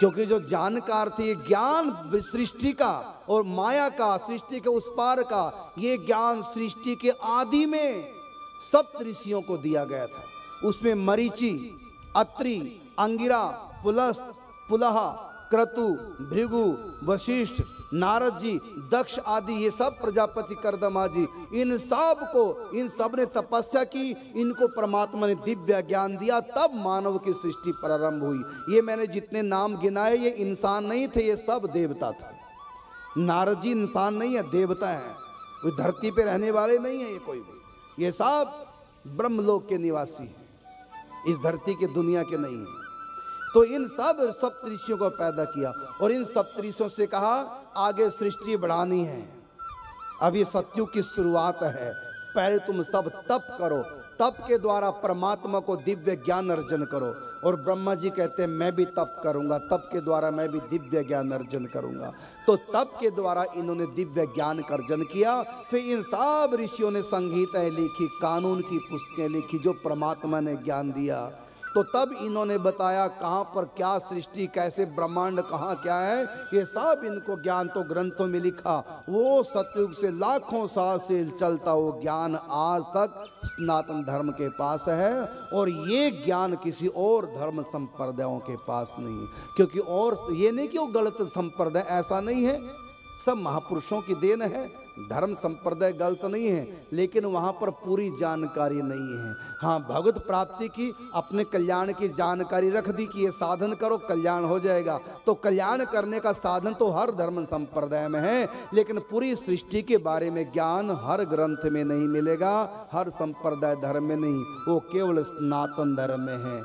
क्योंकि जो जानकार थे, ये ज्ञान सृष्टि का और माया का, सृष्टि के उस पार का, ये ज्ञान सृष्टि के आदि में सब ऋषियों को दिया गया था। उसमें मरीची, अत्रि, अंगिरा, पुलस्त, पुलहा क्रतु, भृगु, वशिष्ठ नारद जी दक्ष आदि, ये सब प्रजापति करदमा जी, इन सबको, इन सबने तपस्या की, इनको परमात्मा ने दिव्य ज्ञान दिया, तब मानव की सृष्टि प्रारंभ हुई। ये मैंने जितने नाम गिनाए, ये इंसान नहीं थे, ये सब देवता थे। नारद जी इंसान नहीं है, देवता है। वो धरती पे रहने वाले नहीं है ये कोई भी। ये सब ब्रह्मलोक के निवासी हैं। इस धरती के दुनिया के नहीं है। तो इन सब सप्तऋषियों को पैदा किया और इन सप्तऋषियों से कहा, आगे सृष्टि बढ़ानी है। अब ये सत्यु की शुरुआत है। पहले तुम सब तप करो। तप के द्वारा परमात्मा को दिव्य ज्ञान अर्जन करो। और ब्रह्मा जी कहते हैं मैं भी तप करूँगा। तप के द्वारा मैं भी दिव्य ज्ञान अर्जन करूँगा। तो तप के द्वारा इन्होंने दिव्य ज्ञान का अर्जन किया। फिर इन सब ऋषियों ने संगीताएँ लिखी, कानून की पुस्तकें लिखी, जो परमात्मा ने ज्ञान दिया। तो तब इन्होंने बताया कहाँ पर क्या सृष्टि, कैसे ब्रह्मांड, कहाँ क्या है, ये सब इनको ज्ञान तो ग्रंथों में लिखा। वो सतयुग से लाखों साल से चलता वो ज्ञान आज तक सनातन धर्म के पास है और ये ज्ञान किसी और धर्म संप्रदायों के पास नहीं। क्योंकि और, ये नहीं कि वो गलत संप्रदाय, ऐसा नहीं है। सब महापुरुषों की देन है, धर्म संप्रदाय गलत नहीं है, लेकिन वहाँ पर पूरी जानकारी नहीं है। हाँ भगवत प्राप्ति की, अपने कल्याण की जानकारी रख दी कि ये साधन करो, कल्याण हो जाएगा। तो कल्याण करने का साधन तो हर धर्म संप्रदाय में है, लेकिन पूरी सृष्टि के बारे में ज्ञान हर ग्रंथ में नहीं मिलेगा, हर संप्रदाय धर्म में नहीं, वो केवल स्नातन धर्म में है।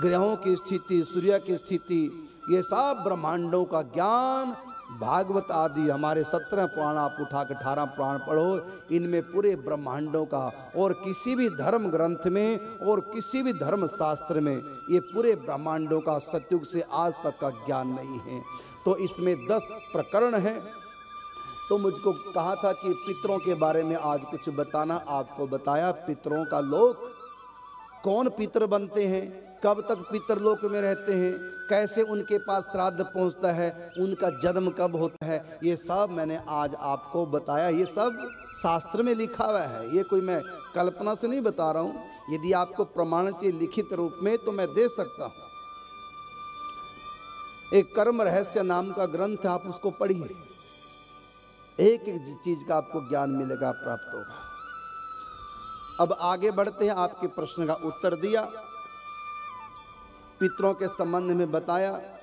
ग्रहों की स्थिति, सूर्य की स्थिति, ये सब ब्रह्मांडों का ज्ञान भागवत आदि हमारे सत्रह पुराण आप उठा के अठारह पुराण पढ़ो, इनमें पूरे ब्रह्मांडों का और किसी भी धर्म ग्रंथ में और किसी भी धर्म शास्त्र में ये पूरे ब्रह्मांडों का सत्युग से आज तक का ज्ञान नहीं है। तो इसमें दस प्रकरण हैं। तो मुझको कहा था कि पितरों के बारे में आज कुछ बताना, आपको बताया पितरों का लोक कौन पितर बनते हैं? कब तक पितरलोक में रहते हैं? कैसे उनके पास श्राद्ध पहुँचता है? उनका जन्म कब होता है? ये सब मैंने आज आपको बताया। ये सब शास्त्र में लिखा हुआ है। ये कोई मैं कल्पना से नहीं बता रहा हूँ। यदि आपको प्रमाण चाहिए लिखित रूप में तो मैं दे सकता हूँ। एक कर्म रहस्य नाम का ग्रंथ आप उसको पढ़िए। एक एक चीज़ का आपको ज्ञान मिलेगा, प्राप्त होगा। अब आगे बढ़ते हैं आपके प्रश्न का उत्तर दिया। पितरों के संबंध में बताया।